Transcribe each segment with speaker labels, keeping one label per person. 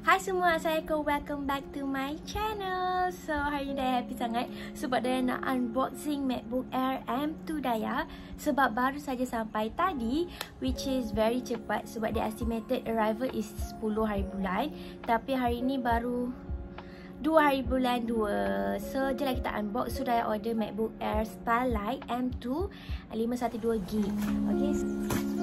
Speaker 1: Hai semua, Assalamualaikum. Welcome back to my channel. So, hari ni Daya happy sangat sebab Daya nak unboxing MacBook Air M2 Daya. Sebab baru saja sampai tadi which is very cepat sebab dia estimated arrival is 10 hari bulan. Tapi hari ni baru 2 hari bulan 2 So, je lah kita unbox. So, Daya order MacBook Air Starlight M2 512GB Okay Okay,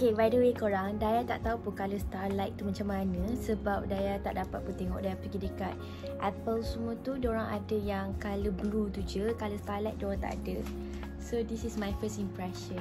Speaker 1: Okay, by the way korang, Daya tak tahu pun colour Starlight tu macam mana sebab Daya tak dapat pun tengok Daya pergi dekat Apple semua tu, diorang ada yang colour blue tu je, colour Starlight diorang tak ada. So, this is my first impression.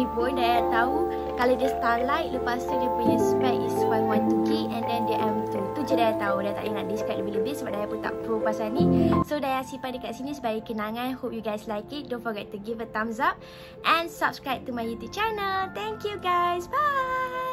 Speaker 1: Ni pun Daya tahu kalau dia Starlight, lepas tu dia punya spec is 512GB and then dia M2 Tu je Daya tahu, Daya tak nak describe lebih-lebih sebab Daya pun tak pro pasal ni. So Daya simpan dekat sini sebagai kenangan. Hope you guys like it. Don't forget to give a thumbs up And subscribe to my YouTube channel. Thank you guys, bye